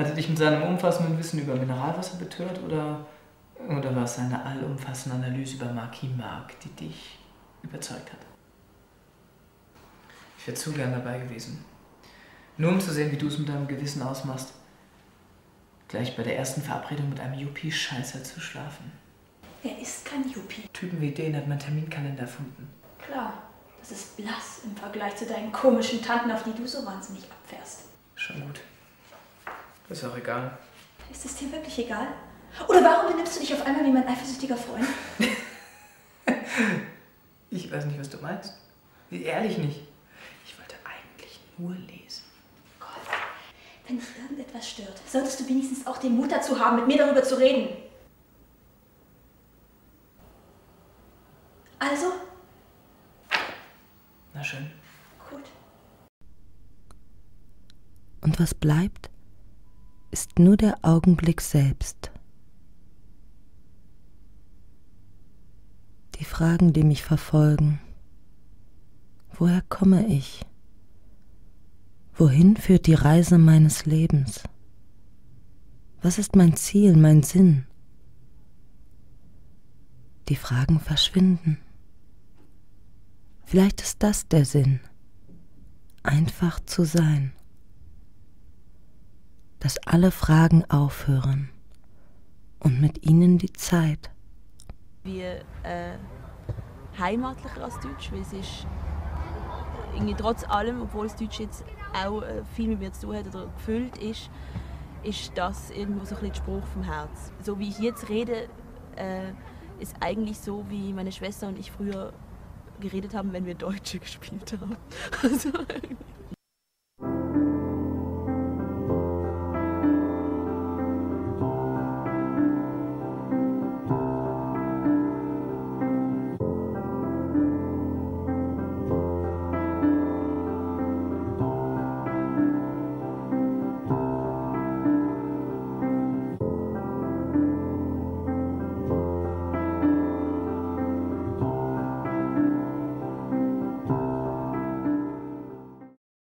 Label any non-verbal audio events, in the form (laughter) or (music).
Hat er dich mit seinem umfassenden Wissen über Mineralwasser betört oder, oder war es seine allumfassende Analyse über Marquis Mark, die dich überzeugt hat? Ich wäre zu gern dabei gewesen. Nur um zu sehen, wie du es mit deinem Gewissen ausmachst. Gleich bei der ersten Verabredung mit einem Yuppie-Scheißer zu schlafen. Er ist kein Yuppie. Typen wie den hat mein Terminkalender erfunden. Klar, das ist blass im Vergleich zu deinen komischen Tanten, auf die du so wahnsinnig abfährst. Schon gut. Ist auch egal. Ist es dir wirklich egal? Oder warum benimmst du dich auf einmal wie mein eifersüchtiger Freund? (laughs) ich weiß nicht, was du meinst. Ehrlich nicht. Ich wollte eigentlich nur lesen. Gott, wenn dich irgendetwas stört, solltest du wenigstens auch den Mut dazu haben, mit mir darüber zu reden. Also? Na schön. Gut. Und was bleibt, ist nur der Augenblick selbst. Die Fragen, die mich verfolgen. Woher komme ich? Wohin führt die Reise meines Lebens? Was ist mein Ziel, mein Sinn? Die Fragen verschwinden. Vielleicht ist das der Sinn, einfach zu sein, dass alle Fragen aufhören und mit ihnen die Zeit. Wie äh, heimatlicher als Deutsch, weil es ist irgendwie trotz allem, obwohl das Deutsch jetzt auch äh, viel mit mir zu tun hat oder gefüllt ist, ist das irgendwo so ein bisschen der Spruch vom Herz. So wie ich jetzt rede, äh, ist eigentlich so, wie meine Schwester und ich früher geredet haben, wenn wir Deutsche (laughs) gespielt haben. Also